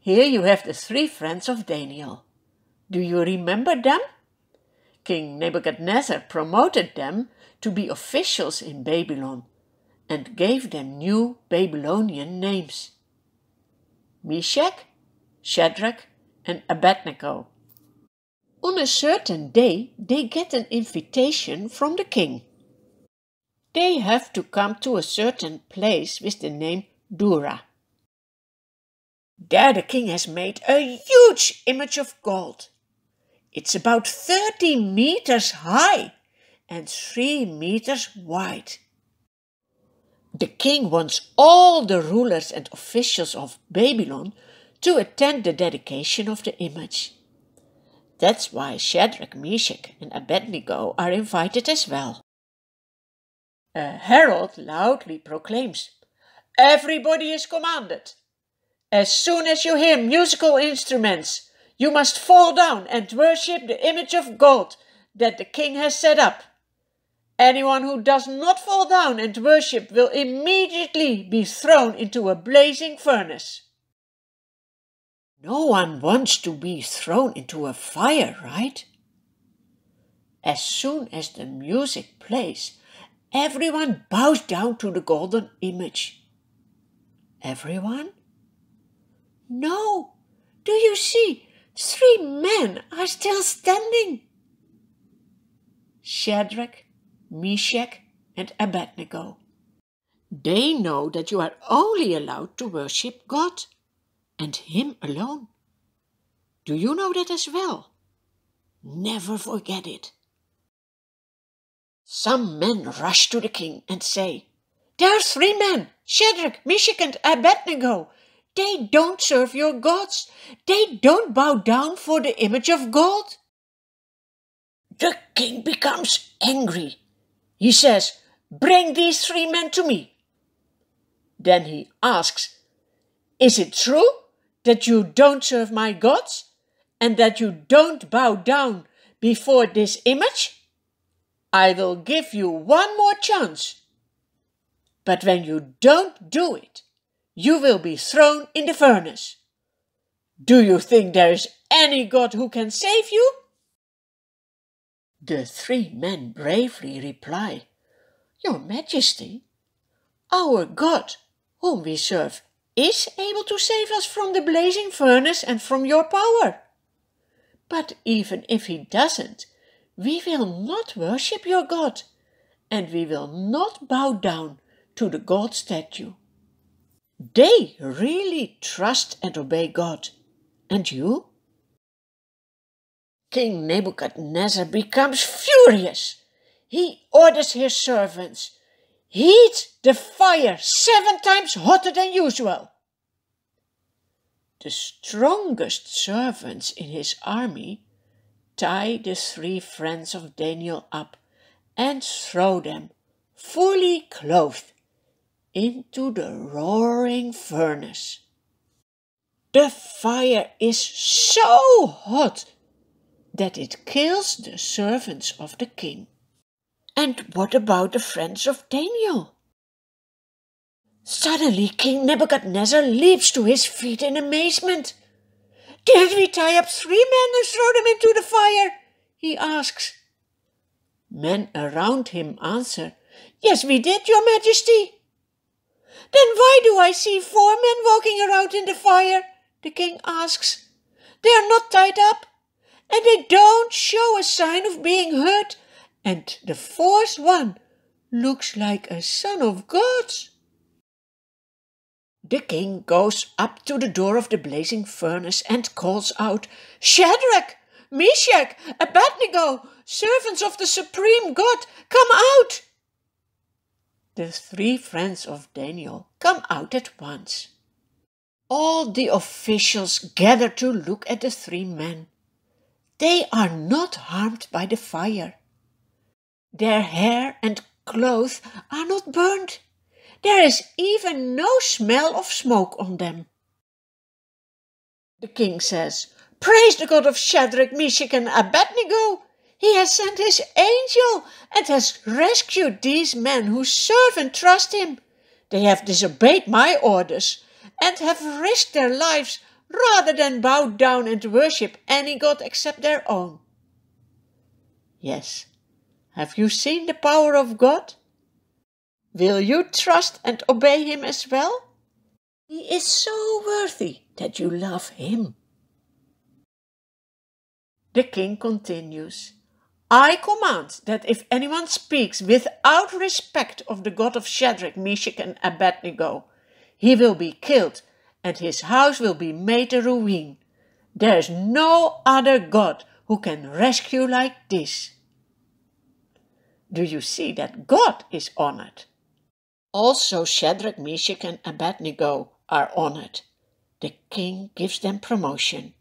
Here you have the three friends of Daniel. Do you remember them? King Nebuchadnezzar promoted them to be officials in Babylon and gave them new Babylonian names Meshach, Shadrach, and Abednego. On a certain day, they get an invitation from the king. They have to come to a certain place with the name Dura. There the king has made a huge image of gold. It's about 30 meters high and 3 meters wide. The king wants all the rulers and officials of Babylon to attend the dedication of the image. That's why Shadrach, Meshach, and Abednego are invited as well. A herald loudly proclaims, Everybody is commanded. As soon as you hear musical instruments, you must fall down and worship the image of gold that the king has set up. Anyone who does not fall down and worship will immediately be thrown into a blazing furnace. No one wants to be thrown into a fire, right? As soon as the music plays, everyone bows down to the golden image. Everyone? No. Do you see? Three men are still standing. Shadrach, Meshach, and Abednego. They know that you are only allowed to worship God and Him alone. Do you know that as well? Never forget it. Some men rush to the king and say, There are three men, Shadrach, Meshach, and Abednego. They don't serve your gods. They don't bow down for the image of gold. The king becomes angry. He says, Bring these three men to me. Then he asks, Is it true that you don't serve my gods and that you don't bow down before this image? I will give you one more chance. But when you don't do it, you will be thrown in the furnace. Do you think there is any God who can save you? The three men bravely reply, Your Majesty, our God, whom we serve, is able to save us from the blazing furnace and from your power. But even if he doesn't, we will not worship your God, and we will not bow down to the gold statue. They really trust and obey God. And you? King Nebuchadnezzar becomes furious. He orders his servants, Heat the fire seven times hotter than usual. The strongest servants in his army tie the three friends of Daniel up and throw them, fully clothed, into the roaring furnace. The fire is so hot that it kills the servants of the king. And what about the friends of Daniel? Suddenly King Nebuchadnezzar leaps to his feet in amazement. Did we tie up three men and throw them into the fire? he asks. Men around him answer, Yes, we did, your majesty. Then why do I see four men walking around in the fire? the king asks. They are not tied up, and they don't show a sign of being hurt, and the fourth one looks like a son of God. The king goes up to the door of the blazing furnace and calls out, Shadrach, Meshach, Abednego, servants of the supreme God, come out! The three friends of Daniel come out at once. All the officials gather to look at the three men. They are not harmed by the fire. Their hair and clothes are not burned. There is even no smell of smoke on them. The king says, Praise the God of Shadrach, Meshach, and Abednego! He has sent his angel and has rescued these men who serve and trust him. They have disobeyed my orders and have risked their lives rather than bow down and worship any god except their own. Yes, have you seen the power of God? Will you trust and obey him as well? He is so worthy that you love him. The king continues. I command that if anyone speaks without respect of the God of Shadrach, Meshach, and Abednego, he will be killed, and his house will be made a ruin. There is no other God who can rescue like this. Do you see that God is honored? Also, Shadrach, Meshach, and Abednego are honored. The king gives them promotion.